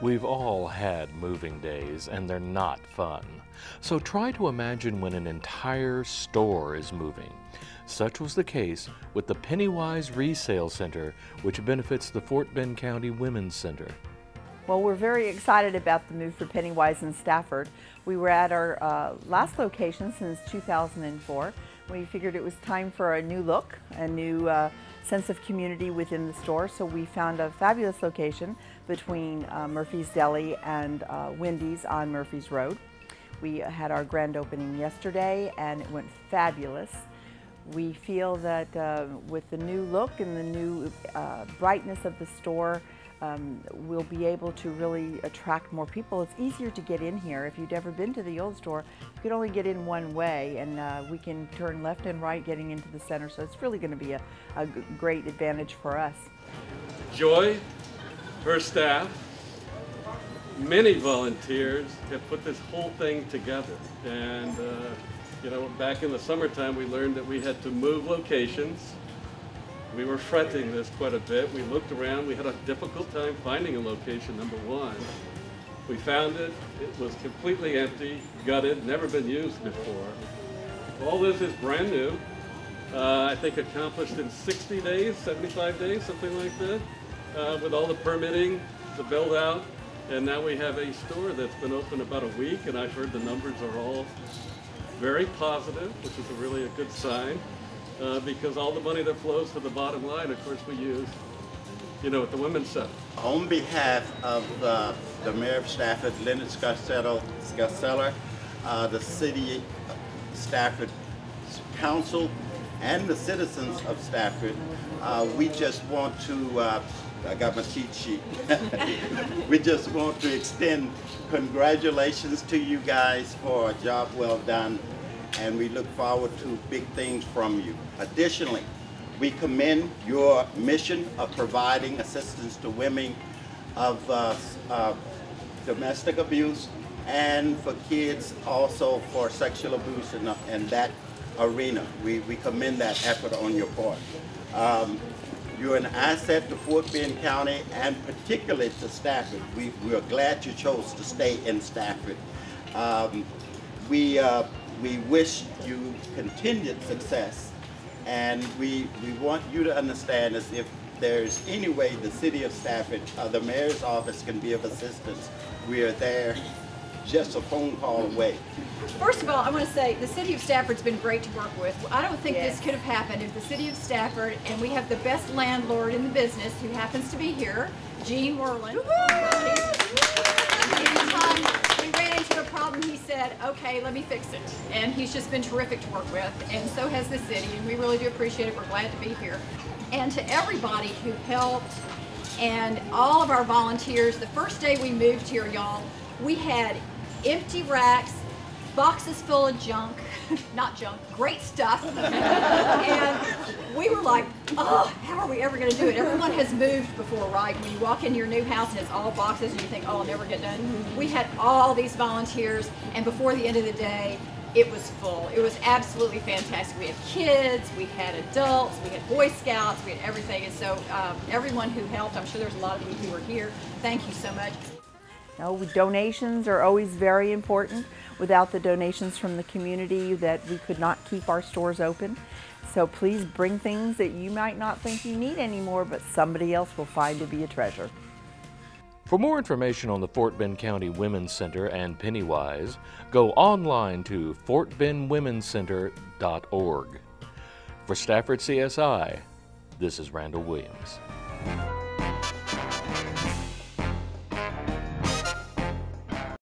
We've all had moving days and they're not fun. So try to imagine when an entire store is moving. Such was the case with the Pennywise Resale Center, which benefits the Fort Bend County Women's Center. Well, we're very excited about the move for Pennywise in Stafford. We were at our uh, last location since 2004. We figured it was time for a new look, a new uh, sense of community within the store, so we found a fabulous location between uh, Murphy's Deli and uh, Wendy's on Murphy's Road. We had our grand opening yesterday and it went fabulous. We feel that uh, with the new look and the new uh, brightness of the store, um, we'll be able to really attract more people. It's easier to get in here. If you'd ever been to the old store, you could only get in one way and uh, we can turn left and right getting into the center. So it's really going to be a, a great advantage for us. Joy, her staff, many volunteers have put this whole thing together. And, uh, you know, back in the summertime, we learned that we had to move locations we were fretting this quite a bit. We looked around. We had a difficult time finding a location, number one. We found it. It was completely empty, gutted, never been used before. All this is brand new. Uh, I think accomplished in 60 days, 75 days, something like that, uh, with all the permitting, the build out. And now we have a store that's been open about a week, and I've heard the numbers are all very positive, which is a really a good sign uh, because all the money that flows to the bottom line, of course, we use, you know, at the Women's Center. On behalf of uh, the Mayor of Stafford, Leonard Scarcella, uh, the City Stafford Council, and the citizens of Stafford, uh, we just want to, uh, I got my cheat sheet. we just want to extend congratulations to you guys for a job well done and we look forward to big things from you. Additionally, we commend your mission of providing assistance to women of uh, uh, domestic abuse and for kids also for sexual abuse in, in that arena. We, we commend that effort on your part. Um, you're an asset to Fort Bend County and particularly to Stafford. We, we are glad you chose to stay in Stafford. Um, we uh, we wish you continued success. And we, we want you to understand as if there's any way the city of Stafford, uh, the mayor's office can be of assistance, we are there just a phone call away. First of all, I want to say the city of Stafford's been great to work with. I don't think yes. this could have happened if the city of Stafford, and we have the best landlord in the business who happens to be here, Gene Werland problem, he said, okay, let me fix it. And he's just been terrific to work with, and so has the city, and we really do appreciate it. We're glad to be here. And to everybody who helped, and all of our volunteers, the first day we moved here, y'all, we had empty racks, boxes full of junk, not junk, great stuff. and we were like, oh, how are we ever going to do it? Everyone has moved before, right? When you walk into your new house and it's all boxes and you think, oh, I'll never get done. We had all these volunteers, and before the end of the day, it was full. It was absolutely fantastic. We had kids, we had adults, we had Boy Scouts, we had everything. And so um, everyone who helped, I'm sure there's a lot of you who were here. Thank you so much. No, donations are always very important. Without the donations from the community that we could not keep our stores open. So please bring things that you might not think you need anymore, but somebody else will find to be a treasure. For more information on the Fort Bend County Women's Center and Pennywise, go online to fortbendwomencenter.org. For Stafford CSI, this is Randall Williams.